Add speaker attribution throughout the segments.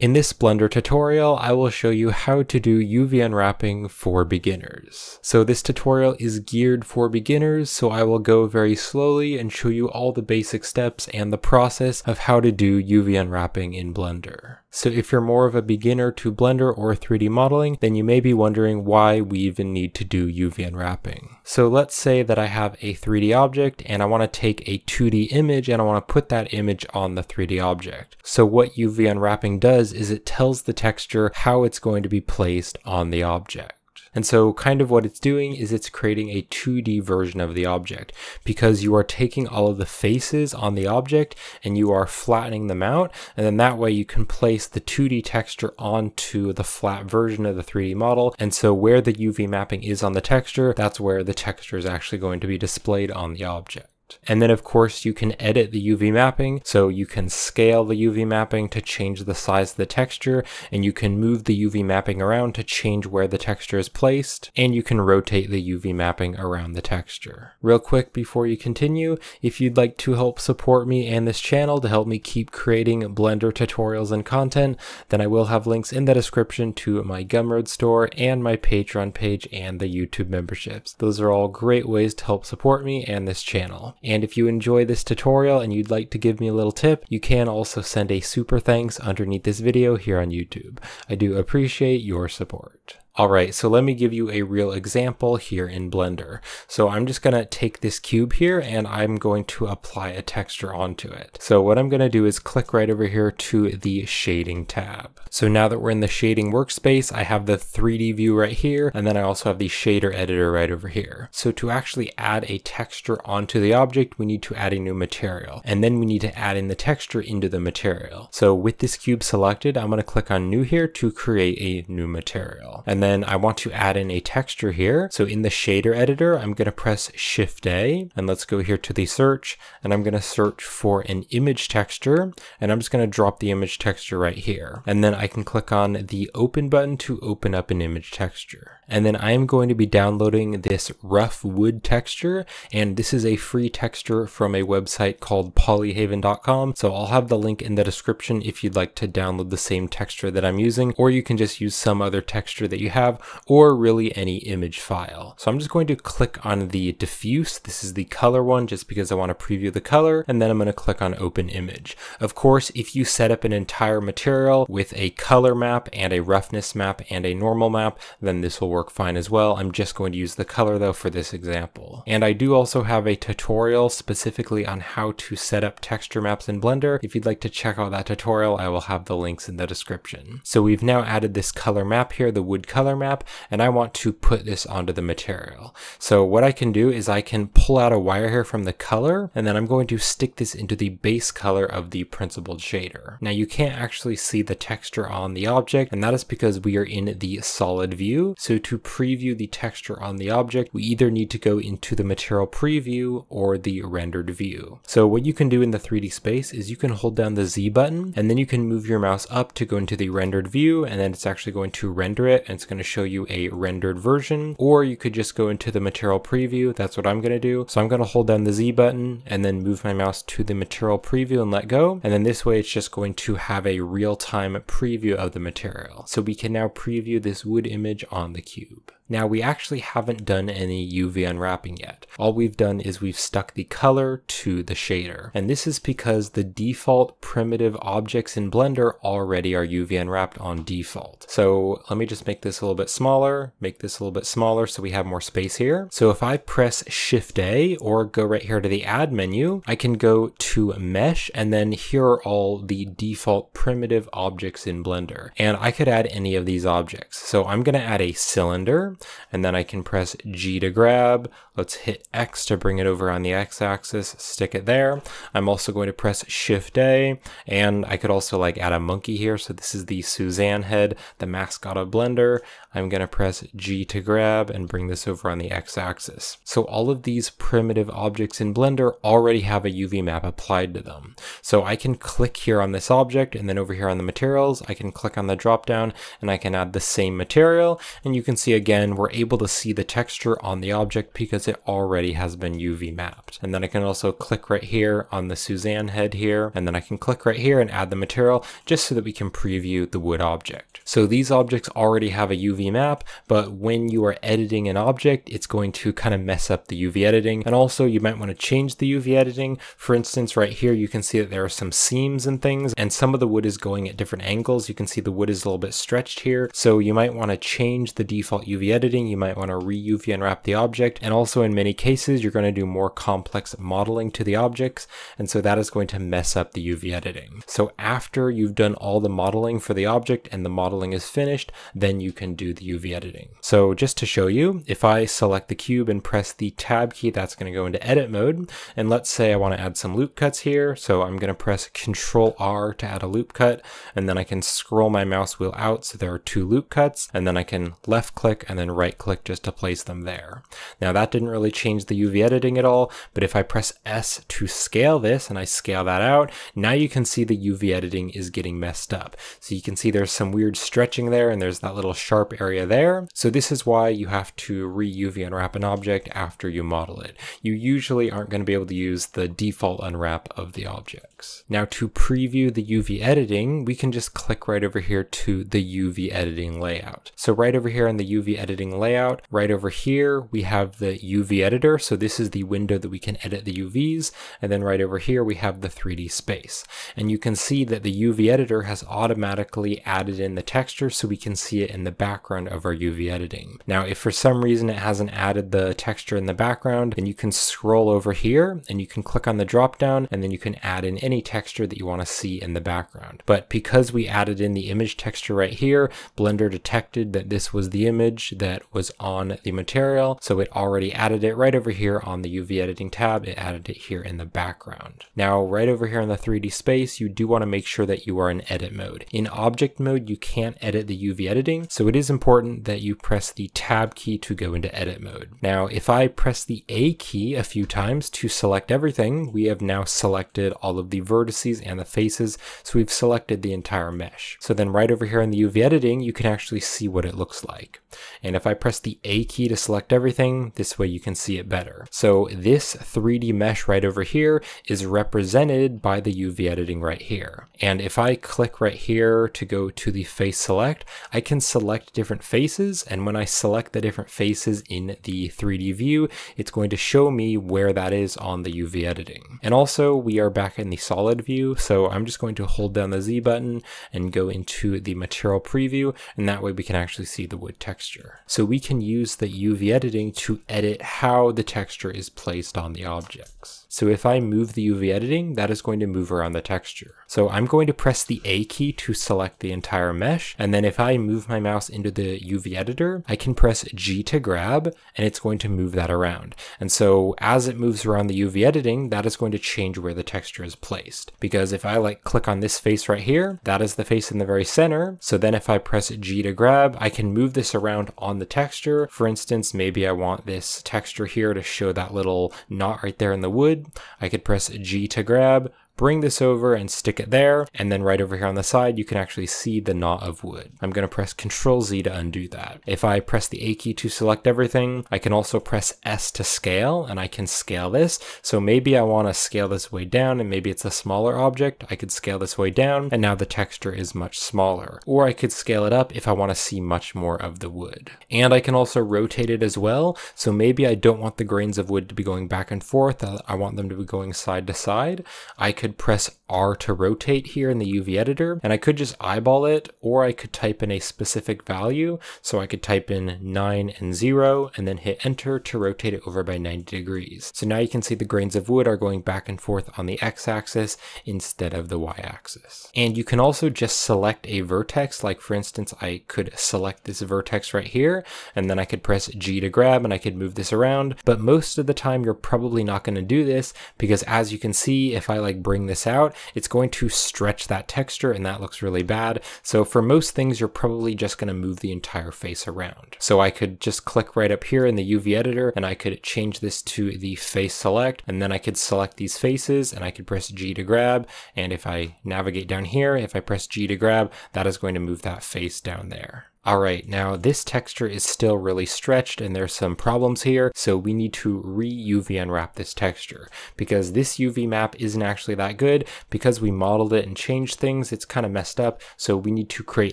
Speaker 1: In this Blender tutorial, I will show you how to do UV unwrapping for beginners. So this tutorial is geared for beginners, so I will go very slowly and show you all the basic steps and the process of how to do UV unwrapping in Blender. So if you're more of a beginner to Blender or 3D modeling, then you may be wondering why we even need to do UV unwrapping. So let's say that I have a 3D object and I want to take a 2D image and I want to put that image on the 3D object. So what UV unwrapping does is it tells the texture how it's going to be placed on the object. And so kind of what it's doing is it's creating a 2D version of the object because you are taking all of the faces on the object and you are flattening them out. And then that way you can place the 2D texture onto the flat version of the 3D model. And so where the UV mapping is on the texture, that's where the texture is actually going to be displayed on the object. And then of course you can edit the UV mapping. So you can scale the UV mapping to change the size of the texture and you can move the UV mapping around to change where the texture is placed and you can rotate the UV mapping around the texture. Real quick before you continue, if you'd like to help support me and this channel to help me keep creating Blender tutorials and content, then I will have links in the description to my Gumroad store and my Patreon page and the YouTube memberships. Those are all great ways to help support me and this channel. And if you enjoy this tutorial and you'd like to give me a little tip, you can also send a super thanks underneath this video here on YouTube. I do appreciate your support. Alright, so let me give you a real example here in Blender. So I'm just to take this cube here and I'm going to apply a texture onto it. So what I'm to do is click right over here to the shading tab. So now that we're in the shading workspace, I have the 3D view right here and then I also have the shader editor right over here. So to actually add a texture onto the object, we need to add a new material and then we need to add in the texture into the material. So with this cube selected, I'm to click on new here to create a new material. And then then I want to add in a texture here. So in the shader editor, I'm going to press Shift A and let's go here to the search and I'm going to search for an image texture and I'm just going to drop the image texture right here. And then I can click on the open button to open up an image texture. And then I am going to be downloading this rough wood texture and this is a free texture from a website called polyhaven.com. So I'll have the link in the description if you'd like to download the same texture that I'm using or you can just use some other texture that you have, or really any image file. So I'm just going to click on the diffuse. This is the color one just because I want to preview the color. And then I'm going to click on open image. Of course, if you set up an entire material with a color map and a roughness map and a normal map, then this will work fine as well. I'm just going to use the color though for this example. And I do also have a tutorial specifically on how to set up texture maps in Blender. If you'd like to check out that tutorial, I will have the links in the description. So we've now added this color map here, the wood color color map and I want to put this onto the material. So what I can do is I can pull out a wire here from the color and then I'm going to stick this into the base color of the principled shader. Now you can't actually see the texture on the object and that is because we are in the solid view. So to preview the texture on the object, we either need to go into the material preview or the rendered view. So what you can do in the 3D space is you can hold down the Z button and then you can move your mouse up to go into the rendered view and then it's actually going to render it and it's going to show you a rendered version, or you could just go into the material preview. That's what I'm going to do. So I'm going to hold down the Z button and then move my mouse to the material preview and let go. And then this way it's just going to have a real-time preview of the material. So we can now preview this wood image on the cube cube. Now we actually haven't done any UV unwrapping yet. All we've done is we've stuck the color to the shader. And this is because the default primitive objects in Blender already are UV unwrapped on default. So let me just make this a little bit smaller, make this a little bit smaller so we have more space here. So if I press Shift A or go right here to the add menu, I can go to mesh and then here are all the default primitive objects in Blender. And I could add any of these objects. So I'm gonna add a cylinder and then I can press G to grab. Let's hit X to bring it over on the X axis, stick it there. I'm also going to press Shift A, and I could also like add a monkey here. So this is the Suzanne head, the mascot of Blender. I'm going to press G to grab and bring this over on the X axis. So all of these primitive objects in Blender already have a UV map applied to them. So I can click here on this object and then over here on the materials, I can click on the drop down and I can add the same material. And you can see again, we're able to see the texture on the object because it already has been UV mapped. And then I can also click right here on the Suzanne head here, and then I can click right here and add the material just so that we can preview the wood object. So these objects already have a UV map, but when you are editing an object, it's going to kind of mess up the UV editing. And also you might want to change the UV editing. For instance, right here, you can see that there are some seams and things, and some of the wood is going at different angles. You can see the wood is a little bit stretched here. So you might want to change the default UV editing. You might want to re-UV unwrap the object. And also in many cases, you're going to do more complex modeling to the objects. And so that is going to mess up the UV editing. So after you've done all the modeling for the object and the modeling is finished, then you can do the UV editing. So just to show you, if I select the cube and press the tab key, that's going to go into edit mode. And let's say I want to add some loop cuts here. So I'm going to press control R to add a loop cut. And then I can scroll my mouse wheel out. So there are two loop cuts and then I can left click and then right click just to place them there. Now that didn't really change the UV editing at all, but if I press S to scale this and I scale that out, now you can see the UV editing is getting messed up. So you can see there's some weird stretching there and there's that little sharp area there. So this is why you have to re-UV unwrap an object after you model it. You usually aren't going to be able to use the default unwrap of the objects. Now to preview the UV editing, we can just click right over here to the UV editing layout. So right over here in the UV editing layout, right over here, we have the UV editor. So this is the window that we can edit the UVs. And then right over here, we have the 3D space. And you can see that the UV editor has automatically added in the texture so we can see it in the background of our UV editing. Now, if for some reason it hasn't added the texture in the background, then you can scroll over here and you can click on the drop down and then you can add in any texture that you want to see in the background. But because we added in the image texture right here, Blender detected that this was the image that was on the material. So it already added it right over here on the UV editing tab. It added it here in the background. Now, right over here in the 3D space, you do want to make sure that you are in edit mode. In object mode, you can't edit the UV editing. So it is important that you press the tab key to go into edit mode. Now, if I press the A key a few times to select everything, we have now selected all of the vertices and the faces. So we've selected the entire mesh. So then right over here in the UV editing, you can actually see what it looks like. And if I press the A key to select everything, this way you can see it better. So this 3D mesh right over here is represented by the UV editing right here. And if I click right here to go to the face select, I can select different faces. And when I select the different faces in the 3D view, it's going to show me where that is on the UV editing. And also we are back in the solid view. So I'm just going to hold down the Z button and go into the material preview. And that way we can actually see the wood texture. So we can use the UV editing to edit how the texture is placed on the objects. So if I move the UV editing, that is going to move around the texture. So I'm going to press the A key to select the entire mesh. And then if I move my mouse into the UV editor, I can press G to grab and it's going to move that around. And so as it moves around the UV editing, that is going to change where the texture is placed. Because if I like click on this face right here, that is the face in the very center. So then if I press G to grab, I can move this around on the texture. For instance, maybe I want this texture here to show that little knot right there in the wood. I could press G to grab, bring this over and stick it there. And then right over here on the side, you can actually see the knot of wood. I'm going to press Control Z to undo that. If I press the A key to select everything, I can also press S to scale and I can scale this. So maybe I want to scale this way down and maybe it's a smaller object. I could scale this way down and now the texture is much smaller. Or I could scale it up if I want to see much more of the wood. And I can also rotate it as well. So maybe I don't want the grains of wood to be going back and forth. Uh, I want them to be going side to side. I could could press R to rotate here in the UV editor, and I could just eyeball it, or I could type in a specific value. So I could type in 9 and 0, and then hit enter to rotate it over by 90 degrees. So now you can see the grains of wood are going back and forth on the x-axis instead of the y-axis. And you can also just select a vertex, like for instance, I could select this vertex right here, and then I could press G to grab, and I could move this around. But most of the time, you're probably not going to do this, because as you can see, if I like bring this out, it's going to stretch that texture and that looks really bad. So for most things, you're probably just going to move the entire face around. So I could just click right up here in the UV editor and I could change this to the face select and then I could select these faces and I could press G to grab. And if I navigate down here, if I press G to grab, that is going to move that face down there. Alright, now this texture is still really stretched and there's some problems here, so we need to re-UV unwrap this texture, because this UV map isn't actually that good, because we modeled it and changed things, it's kind of messed up, so we need to create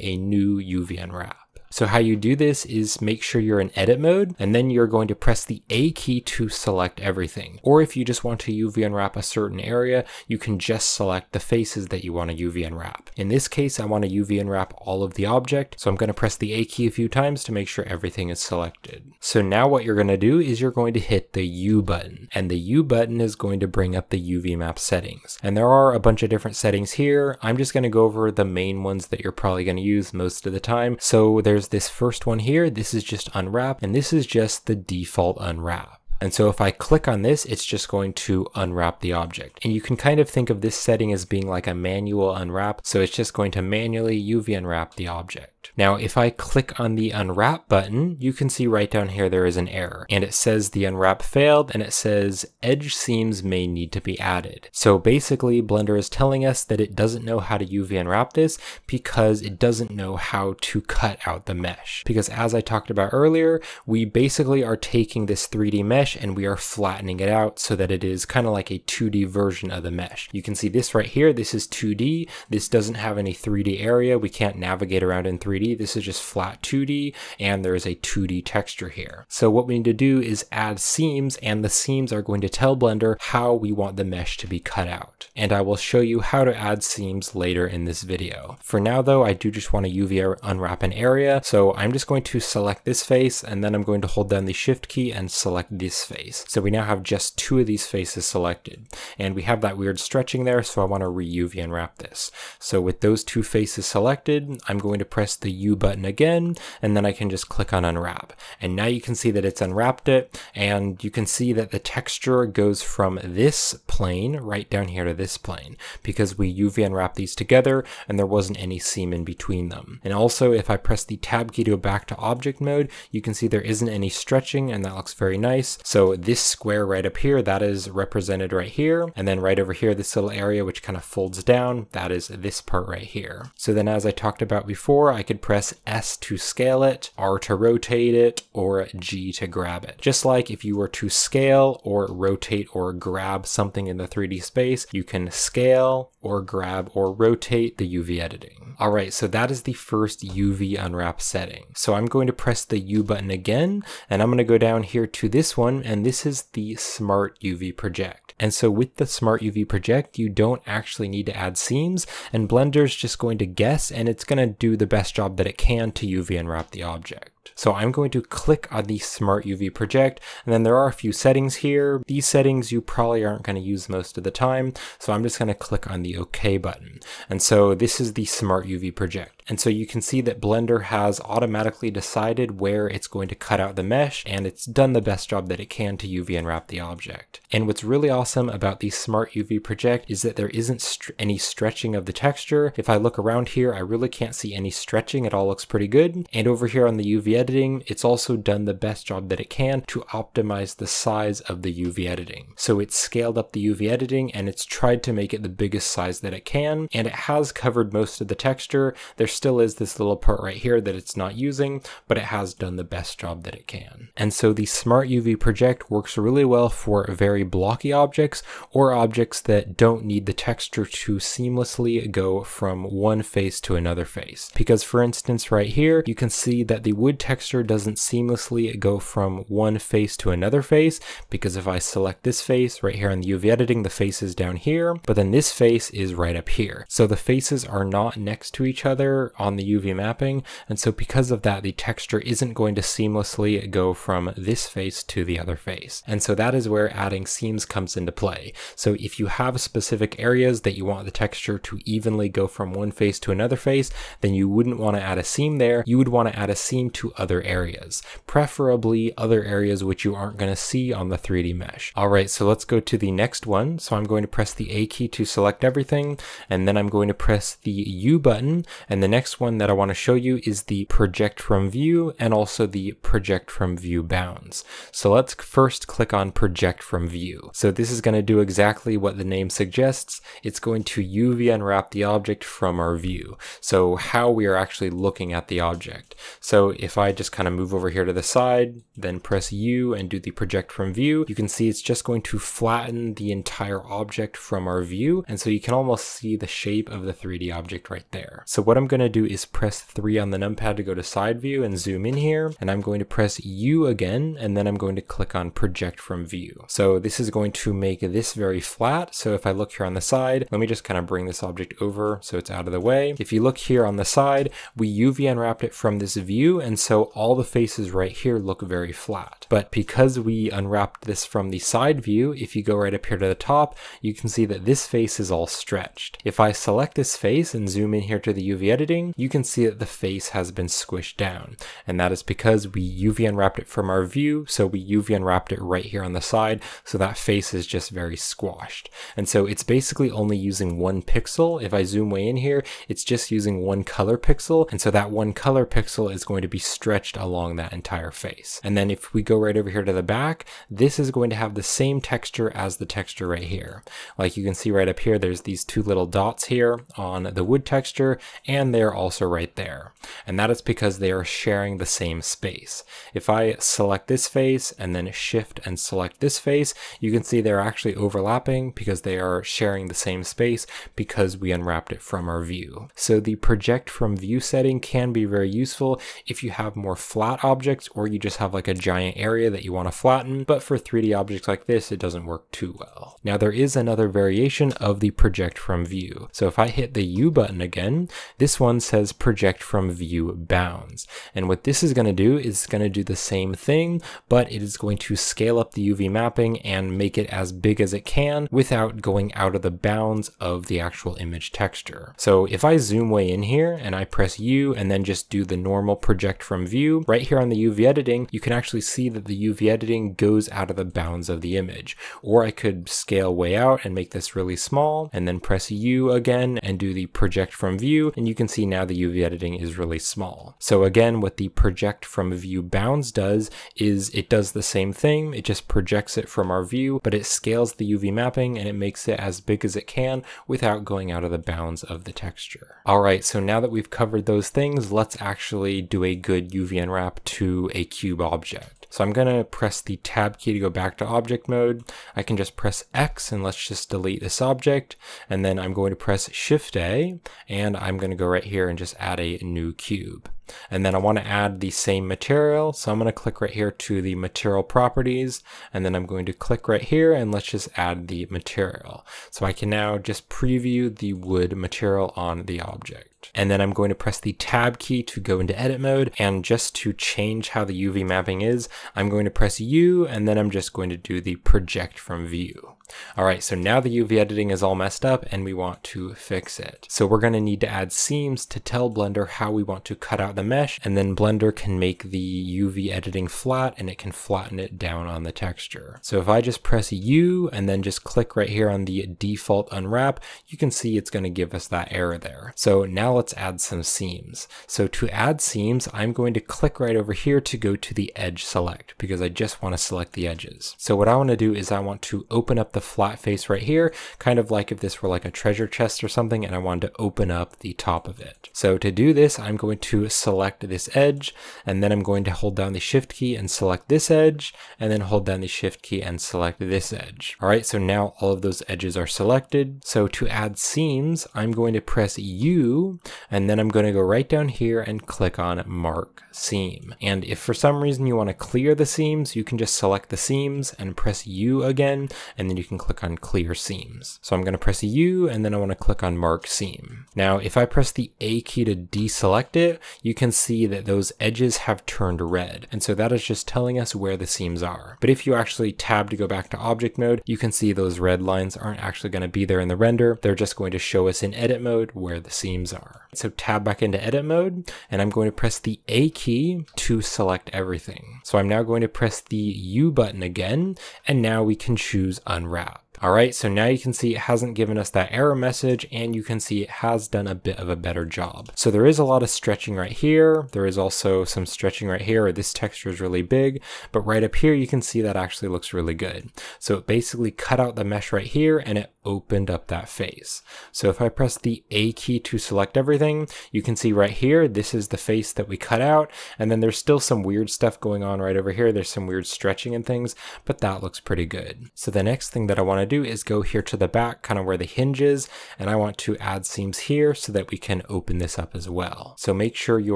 Speaker 1: a new UV unwrap. So how you do this is make sure you're in edit mode and then you're going to press the A key to select everything. Or if you just want to UV unwrap a certain area, you can just select the faces that you want to UV unwrap. In this case, I want to UV unwrap all of the object. So I'm going to press the A key a few times to make sure everything is selected. So now what you're going to do is you're going to hit the U button and the U button is going to bring up the UV map settings. And there are a bunch of different settings here. I'm just going to go over the main ones that you're probably going to use most of the time. So there's there's this first one here. This is just unwrap, and this is just the default unwrap. And so if I click on this, it's just going to unwrap the object. And you can kind of think of this setting as being like a manual unwrap. So it's just going to manually UV unwrap the object. Now, if I click on the unwrap button, you can see right down here there is an error and it says the unwrap failed and it says edge seams may need to be added. So basically Blender is telling us that it doesn't know how to UV unwrap this because it doesn't know how to cut out the mesh. Because as I talked about earlier, we basically are taking this 3D mesh and we are flattening it out so that it is kind of like a 2D version of the mesh. You can see this right here, this is 2D. This doesn't have any 3D area. We can't navigate around in 3D. This is just flat 2D and there is a 2D texture here. So what we need to do is add seams and the seams are going to tell Blender how we want the mesh to be cut out. And I will show you how to add seams later in this video. For now though, I do just want to UV unwrap an area. So I'm just going to select this face and then I'm going to hold down the shift key and select this face. So we now have just two of these faces selected. And we have that weird stretching there, so I want to re-UV unwrap this. So with those two faces selected, I'm going to press the U button again, and then I can just click on unwrap. And now you can see that it's unwrapped it, and you can see that the texture goes from this plane right down here to this plane, because we UV unwrap these together, and there wasn't any seam in between them. And also, if I press the tab key to go back to object mode, you can see there isn't any stretching, and that looks very nice. So this square right up here, that is represented right here, and then right over here, this little area which kind of folds down, that is this part right here. So then as I talked about before, I could press S to scale it, R to rotate it, or G to grab it. Just like if you were to scale or rotate or grab something in the 3D space, you can scale or grab or rotate the UV editing. All right, so that is the first UV unwrap setting. So I'm going to press the U button again, and I'm going to go down here to this one, and this is the Smart UV Project. And so with the Smart UV Project, you don't actually need to add seams, and Blender's just going to guess, and it's going to do the best job that it can to UV unwrap the object. So I'm going to click on the Smart UV Project, and then there are a few settings here. These settings you probably aren't going to use most of the time, so I'm just going to click on the OK button. And so this is the Smart UV Project. And so you can see that Blender has automatically decided where it's going to cut out the mesh, and it's done the best job that it can to UV unwrap the object. And what's really awesome about the Smart UV Project is that there isn't any stretching of the texture. If I look around here, I really can't see any stretching. It all looks pretty good. And over here on the UV editing, it's also done the best job that it can to optimize the size of the UV editing. So it's scaled up the UV editing and it's tried to make it the biggest size that it can, and it has covered most of the texture. There still is this little part right here that it's not using, but it has done the best job that it can. And so the Smart UV Project works really well for very blocky objects or objects that don't need the texture to seamlessly go from one face to another face. Because for instance right here, you can see that the wood texture doesn't seamlessly go from one face to another face because if I select this face right here in the UV editing, the face is down here, but then this face is right up here. So the faces are not next to each other on the UV mapping. And so because of that, the texture isn't going to seamlessly go from this face to the other face. And so that is where adding seams comes into play. So if you have specific areas that you want the texture to evenly go from one face to another face, then you wouldn't want to add a seam there. You would want to add a seam to other areas, preferably other areas which you aren't going to see on the 3D mesh. All right, so let's go to the next one. So I'm going to press the A key to select everything, and then I'm going to press the U button, and the next one that I want to show you is the project from view and also the project from view bounds. So let's first click on project from view. So this is going to do exactly what the name suggests. It's going to UV unwrap the object from our view. So how we are actually looking at the object. So if I just kind of move over here to the side, then press U and do the project from view, you can see it's just going to flatten the entire object from our view. And so you can almost see the shape of the 3D object right there. So what I'm going to do is press 3 on the numpad to go to side view and zoom in here. And I'm going to press U again, and then I'm going to click on project from view. So this is going to make this very flat. So if I look here on the side, let me just kind of bring this object over so it's out of the way. If you look here on the side, we UV unwrapped it from this view. And so all the faces right here look very flat. But because we unwrapped this from the side view, if you go right up here to the top, you can see that this face is all stretched. If I select this face and zoom in here to the UV editing, you can see that the face has been squished down. And that is because we UV unwrapped it from our view, so we UV unwrapped it right here on the side, so that face is just very squashed. And so it's basically only using one pixel. If I zoom way in here, it's just using one color pixel, and so that one color pixel is going to be stretched along that entire face. And then if we go right over here to the back, this is going to have the same texture as the texture right here. Like you can see right up here, there's these two little dots here on the wood texture, and they're also right there. And that is because they are sharing the same space. If I select this face and then shift and select this face, you can see they're actually overlapping because they are sharing the same space because we unwrapped it from our view. So the project from view setting can be very useful if you have more flat objects or you just have like a giant area that you want to flatten, but for 3D objects like this, it doesn't work too well. Now there is another variation of the project from view. So if I hit the U button again, this one says project from view bounds. And what this is going to do is going to do the same thing, but it is going to scale up the UV mapping and make it as big as it can without going out of the bounds of the actual image texture. So if I zoom way in here and I press U and then just do the normal project from view, right here on the UV editing, you can actually see that the UV editing goes out of the bounds of the image. Or I could scale way out and make this really small and then press U again and do the project from view and you can see now the UV editing is really small. So again, what the project from view bounds does is it does the same thing. It just projects it from our view, but it scales the UV mapping and it makes it as big as it can without going out of the bounds of the texture. All right, so now that we've covered those things, let's actually do a good UV unwrap to a cube object. So I'm gonna press the tab key to go back to object mode. I can just press X and let's just delete this object. And then I'm going to press Shift A and I'm gonna go right here and just add a new cube. And then I want to add the same material. So I'm going to click right here to the material properties. And then I'm going to click right here and let's just add the material. So I can now just preview the wood material on the object. And then I'm going to press the tab key to go into edit mode. And just to change how the UV mapping is, I'm going to press U and then I'm just going to do the project from view. All right, so now the UV editing is all messed up and we want to fix it. So we're gonna need to add seams to tell Blender how we want to cut out the mesh and then Blender can make the UV editing flat and it can flatten it down on the texture. So if I just press U and then just click right here on the default unwrap, you can see it's gonna give us that error there. So now let's add some seams. So to add seams, I'm going to click right over here to go to the edge select because I just wanna select the edges. So what I wanna do is I want to open up the flat face right here, kind of like if this were like a treasure chest or something and I wanted to open up the top of it. So to do this, I'm going to select this edge and then I'm going to hold down the shift key and select this edge and then hold down the shift key and select this edge. All right, so now all of those edges are selected. So to add seams, I'm going to press U and then I'm going to go right down here and click on mark seam. And if for some reason you want to clear the seams, you can just select the seams and press U again and then you can click on clear seams. So I'm going to press U and then I want to click on mark seam. Now, if I press the A key to deselect it, you can see that those edges have turned red. And so that is just telling us where the seams are. But if you actually tab to go back to object mode, you can see those red lines aren't actually going to be there in the render. They're just going to show us in edit mode where the seams are. So tab back into edit mode and I'm going to press the A key to select everything. So I'm now going to press the U button again and now we can choose unwrap. All right, so now you can see it hasn't given us that error message and you can see it has done a bit of a better job. So there is a lot of stretching right here. There is also some stretching right here. This texture is really big, but right up here, you can see that actually looks really good. So it basically cut out the mesh right here and it opened up that face. So if I press the A key to select everything, you can see right here, this is the face that we cut out. And then there's still some weird stuff going on right over here. There's some weird stretching and things, but that looks pretty good. So the next thing that I want to do is go here to the back, kind of where the hinge is, and I want to add seams here so that we can open this up as well. So make sure you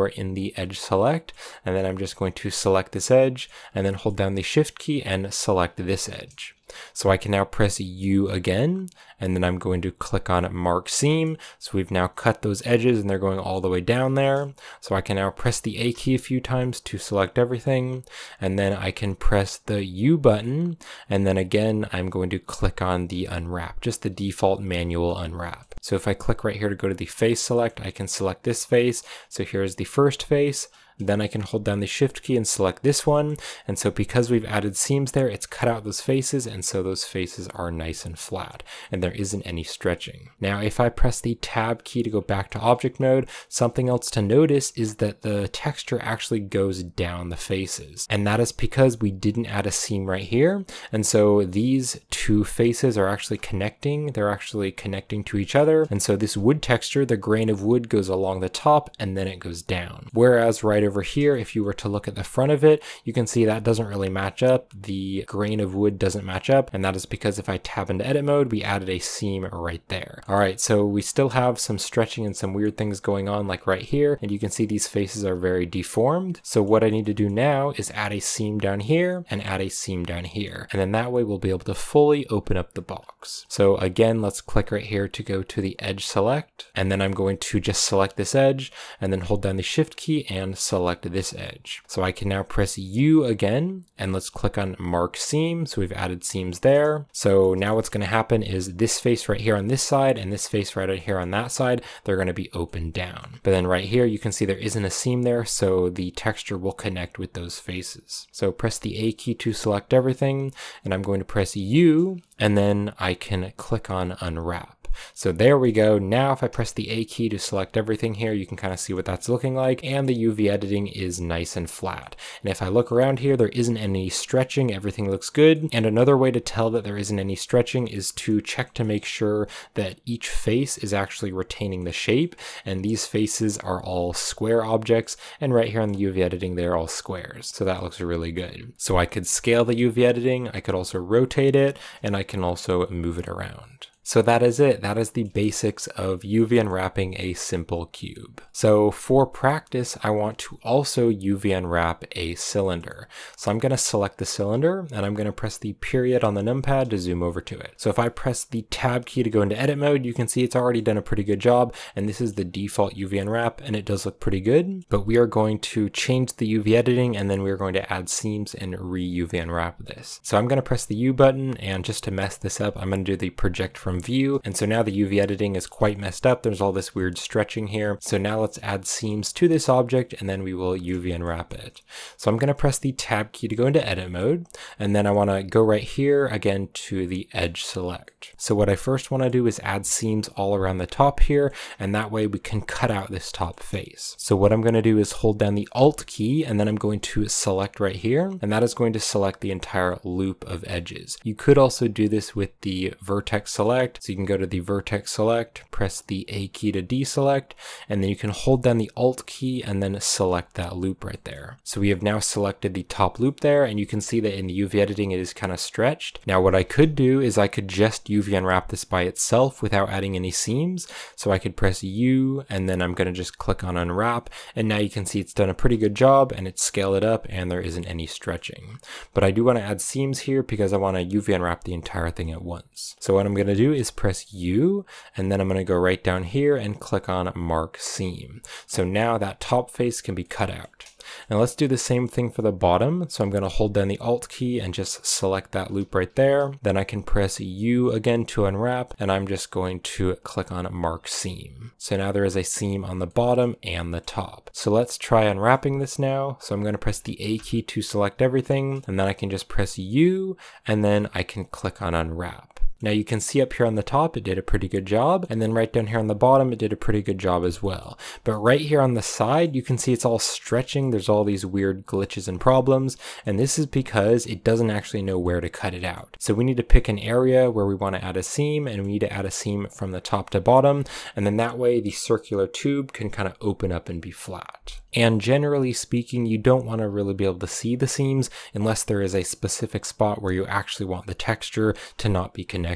Speaker 1: are in the edge select, and then I'm just going to select this edge, and then hold down the shift key and select this edge. So I can now press U again, and then I'm going to click on Mark Seam. So we've now cut those edges and they're going all the way down there. So I can now press the A key a few times to select everything, and then I can press the U button, and then again, I'm going to click on the unwrap, just the default manual unwrap. So if I click right here to go to the face select, I can select this face. So here's the first face. Then I can hold down the shift key and select this one. And so because we've added seams there, it's cut out those faces. And so those faces are nice and flat and there isn't any stretching. Now, if I press the tab key to go back to object mode, something else to notice is that the texture actually goes down the faces. And that is because we didn't add a seam right here. And so these two faces are actually connecting. They're actually connecting to each other. And so this wood texture, the grain of wood goes along the top and then it goes down. Whereas right over here, if you were to look at the front of it, you can see that doesn't really match up. The grain of wood doesn't match up, and that is because if I tab into edit mode, we added a seam right there. All right, so we still have some stretching and some weird things going on like right here, and you can see these faces are very deformed. So what I need to do now is add a seam down here and add a seam down here. And then that way we'll be able to fully open up the box. So again, let's click right here to go to the edge select, and then I'm going to just select this edge and then hold down the shift key and select select this edge. So I can now press U again and let's click on mark seam. So we've added seams there. So now what's going to happen is this face right here on this side and this face right here on that side, they're going to be open down. But then right here, you can see there isn't a seam there. So the texture will connect with those faces. So press the A key to select everything and I'm going to press U and then I can click on unwrap. So there we go. Now if I press the A key to select everything here, you can kind of see what that's looking like. And the UV editing is nice and flat. And if I look around here, there isn't any stretching. Everything looks good. And another way to tell that there isn't any stretching is to check to make sure that each face is actually retaining the shape. And these faces are all square objects. And right here on the UV editing, they're all squares. So that looks really good. So I could scale the UV editing. I could also rotate it and I can also move it around. So that is it. That is the basics of UV unwrapping a simple cube. So for practice, I want to also UV unwrap a cylinder. So I'm going to select the cylinder and I'm going to press the period on the numpad to zoom over to it. So if I press the tab key to go into edit mode, you can see it's already done a pretty good job. And this is the default UV unwrap and it does look pretty good, but we are going to change the UV editing and then we're going to add seams and re-UV unwrap this. So I'm going to press the U button and just to mess this up, I'm going to do the project from view. And so now the UV editing is quite messed up. There's all this weird stretching here. So now let's add seams to this object and then we will UV unwrap it. So I'm going to press the tab key to go into edit mode. And then I want to go right here again to the edge select. So what I first want to do is add seams all around the top here. And that way we can cut out this top face. So what I'm going to do is hold down the alt key and then I'm going to select right here. And that is going to select the entire loop of edges. You could also do this with the vertex select. So you can go to the vertex select, press the A key to deselect, and then you can hold down the Alt key and then select that loop right there. So we have now selected the top loop there, and you can see that in the UV editing it is kind of stretched. Now what I could do is I could just UV unwrap this by itself without adding any seams. So I could press U, and then I'm going to just click on unwrap, and now you can see it's done a pretty good job, and it's scaled it up, and there isn't any stretching. But I do want to add seams here because I want to UV unwrap the entire thing at once. So what I'm going to do is press U, and then I'm going to go right down here and click on Mark Seam. So now that top face can be cut out. Now let's do the same thing for the bottom. So I'm going to hold down the Alt key and just select that loop right there. Then I can press U again to unwrap, and I'm just going to click on Mark Seam. So now there is a seam on the bottom and the top. So let's try unwrapping this now. So I'm going to press the A key to select everything, and then I can just press U, and then I can click on Unwrap. Now you can see up here on the top, it did a pretty good job. And then right down here on the bottom, it did a pretty good job as well. But right here on the side, you can see it's all stretching. There's all these weird glitches and problems. And this is because it doesn't actually know where to cut it out. So we need to pick an area where we want to add a seam and we need to add a seam from the top to bottom. And then that way the circular tube can kind of open up and be flat. And generally speaking, you don't want to really be able to see the seams unless there is a specific spot where you actually want the texture to not be connected.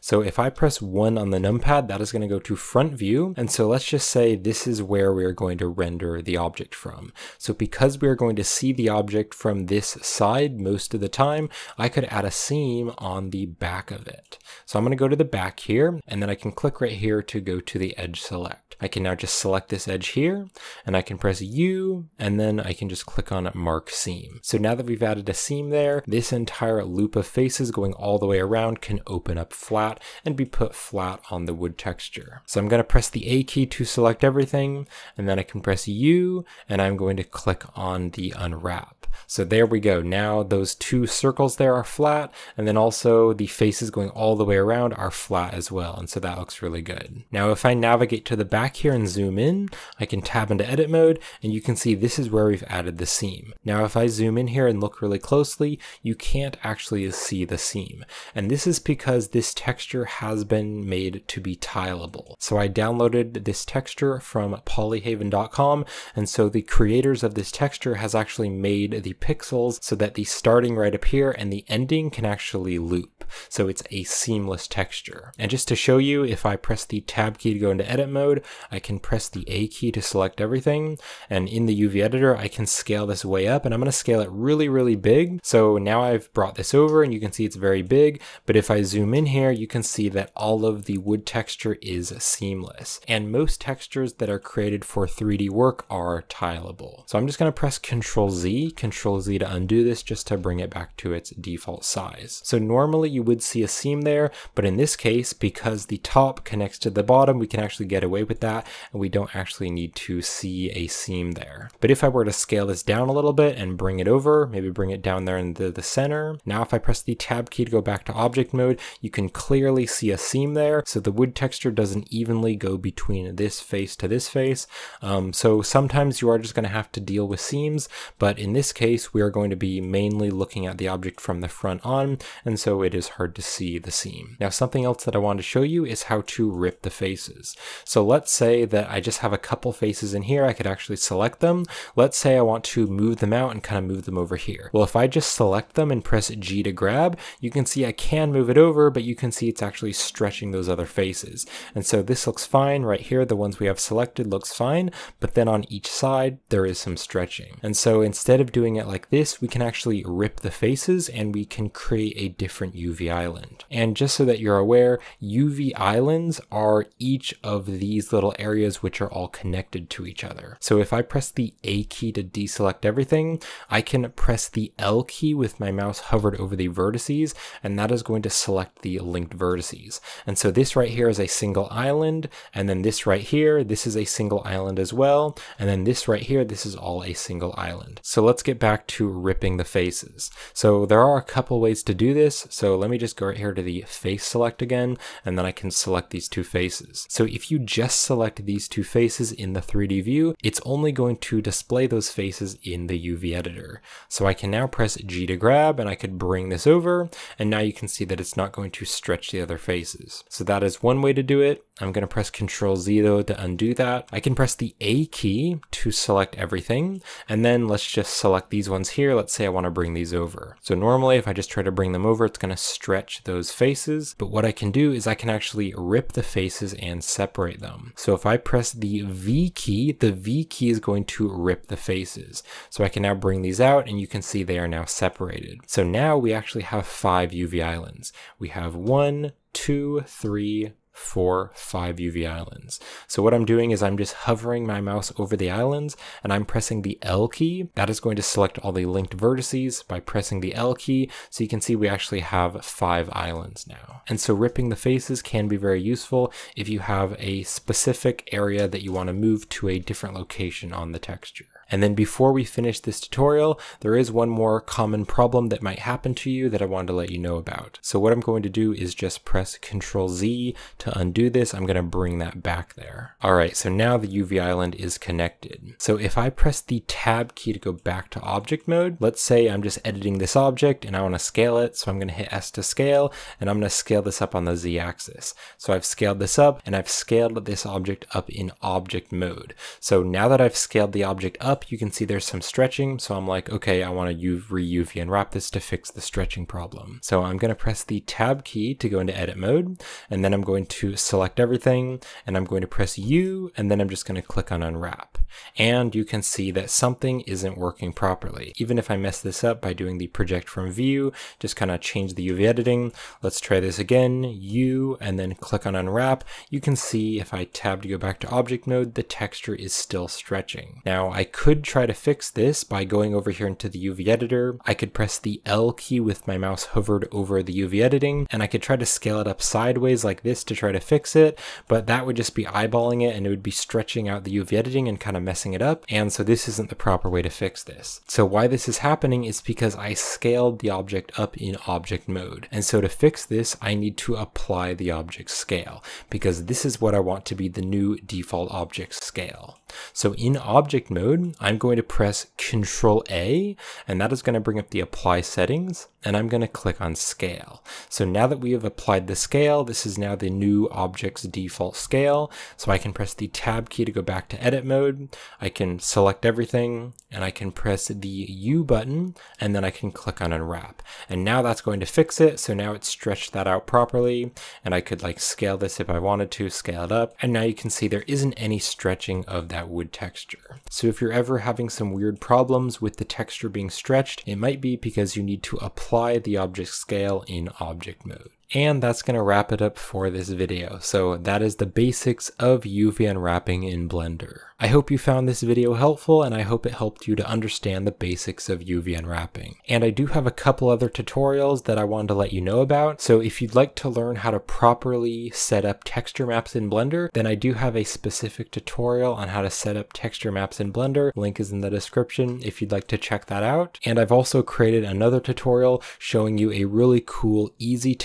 Speaker 1: So if I press 1 on the numpad, that is going to go to front view. And so let's just say this is where we are going to render the object from. So because we are going to see the object from this side most of the time, I could add a seam on the back of it. So I'm going to go to the back here, and then I can click right here to go to the edge select. I can now just select this edge here, and I can press U, and then I can just click on Mark Seam. So now that we've added a seam there, this entire loop of faces going all the way around can open up flat and be put flat on the wood texture. So I'm going to press the A key to select everything, and then I can press U, and I'm going to click on the unwrap. So there we go. Now those two circles there are flat, and then also the faces going all the way around are flat as well, and so that looks really good. Now if I navigate to the back here and zoom in, I can tab into edit mode, and you can see this is where we've added the seam. Now if I zoom in here and look really closely, you can't actually see the seam. And this is because this texture has been made to be tileable. So I downloaded this texture from polyhaven.com, and so the creators of this texture has actually made the pixels so that the starting right up here and the ending can actually loop. So it's a seamless texture. And just to show you, if I press the tab key to go into edit mode, I can press the A key to select everything. And in the UV editor, I can scale this way up and I'm going to scale it really, really big. So now I've brought this over and you can see it's very big. But if I zoom in here, you can see that all of the wood texture is seamless. And most textures that are created for 3D work are tileable. So I'm just going to press Control Z, Control Z to undo this just to bring it back to its default size. So normally you would see a seam there, but in this case, because the top connects to the bottom, we can actually get away with that and we don't actually need to see a seam there. But if I were to scale this down a little bit and bring it over, maybe bring it down there in the, center. Now if I press the tab key to go back to object mode, you can clearly see a seam there. So the wood texture doesn't evenly go between this face to this face. Um, so sometimes you are just going to have to deal with seams, but in this case, we are going to be mainly looking at the object from the front on, and so it is hard to see the seam. Now something else that I want to show you is how to rip the faces. So let's say that I just have a couple faces in here, I could actually select them. Let's say I want to move them out and kind of move them over here. Well, if I just select them and press G to grab, you can see I can move it over, but you can see it's actually stretching those other faces. And so this looks fine right here, the ones we have selected looks fine, but then on each side, there is some stretching. And so instead of doing it like this, we can actually rip the faces and we can create a different UV island. And just so that you're aware, UV islands are each of these little areas which are all connected to each other. So if I press the A key to deselect everything, I can press the L key with my mouse hovered over the vertices, and that is going to select the linked vertices. And so this right here is a single island, and then this right here, this is a single island as well, and then this right here, this is all a single island. So let's get back to ripping the faces. So there are a couple ways to do this. So let me just go right here to the face select again, and then I can select these two faces. So if you just select these two faces in the 3D view, it's only going to display those faces in the UV editor. So I can now press G to grab and I could bring this over, and now you can see that it's not going to stretch the other faces. So that is one way to do it. I'm going to press Control Z though to undo that. I can press the A key to select everything, and then let's just select these ones here. Let's say I want to bring these over. So normally if I just try to bring them over, it's going to stretch those faces, but what I can do is I can actually rip the faces and separate them. So if I press the V key, the V key is going to rip the faces. So I can now bring these out and you can see they are now separated. So now we actually have five UV islands. We have one, two, three, four, five UV islands. So what I'm doing is I'm just hovering my mouse over the islands and I'm pressing the L key. That is going to select all the linked vertices by pressing the L key. So you can see we actually have five islands now. And so ripping the faces can be very useful if you have a specific area that you want to move to a different location on the texture. And then before we finish this tutorial, there is one more common problem that might happen to you that I wanted to let you know about. So what I'm going to do is just press Control Z to undo this. I'm going to bring that back there. All right, so now the UV island is connected. So if I press the tab key to go back to object mode, let's say I'm just editing this object and I want to scale it. So I'm going to hit S to scale and I'm going to scale this up on the Z axis. So I've scaled this up and I've scaled this object up in object mode. So now that I've scaled the object up, you can see there's some stretching. So I'm like, okay, I want to re-UV unwrap this to fix the stretching problem. So I'm going to press the tab key to go into edit mode, and then I'm going to select everything, and I'm going to press U, and then I'm just going to click on unwrap. And you can see that something isn't working properly. Even if I mess this up by doing the project from view, just kind of change the UV editing. Let's try this again, U, and then click on unwrap. You can see if I tab to go back to object mode, the texture is still stretching. Now I could try to fix this by going over here into the UV editor. I could press the L key with my mouse hovered over the UV editing, and I could try to scale it up sideways like this to try to fix it, but that would just be eyeballing it and it would be stretching out the UV editing and kind of messing it up. And so this isn't the proper way to fix this. So why this is happening is because I scaled the object up in object mode. And so to fix this, I need to apply the object scale because this is what I want to be the new default object scale. So in object mode, I'm going to press Control A, and that is going to bring up the apply settings, and I'm going to click on scale. So now that we have applied the scale, this is now the new object's default scale. So I can press the tab key to go back to edit mode. I can select everything and I can press the U button and then I can click on unwrap. And now that's going to fix it. So now it's stretched that out properly and I could like scale this if I wanted to, scale it up. And now you can see there isn't any stretching of that wood texture. So if you're ever having some weird problems with the texture being stretched, it might be because you need to apply the object scale in object mode. And that's going to wrap it up for this video. So that is the basics of UV unwrapping in Blender. I hope you found this video helpful and I hope it helped you to understand the basics of UV unwrapping. And I do have a couple other tutorials that I wanted to let you know about. So if you'd like to learn how to properly set up texture maps in Blender, then I do have a specific tutorial on how to set up texture maps in Blender. Link is in the description if you'd like to check that out. And I've also created another tutorial showing you a really cool, easy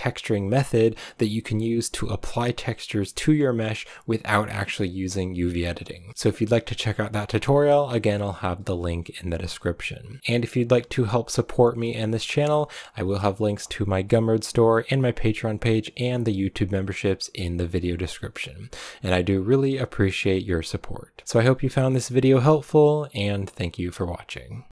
Speaker 1: method that you can use to apply textures to your mesh without actually using UV editing. So if you'd like to check out that tutorial, again, I'll have the link in the description. And if you'd like to help support me and this channel, I will have links to my Gumroad store and my Patreon page and the YouTube memberships in the video description. And I do really appreciate your support. So I hope you found this video helpful and thank you for watching.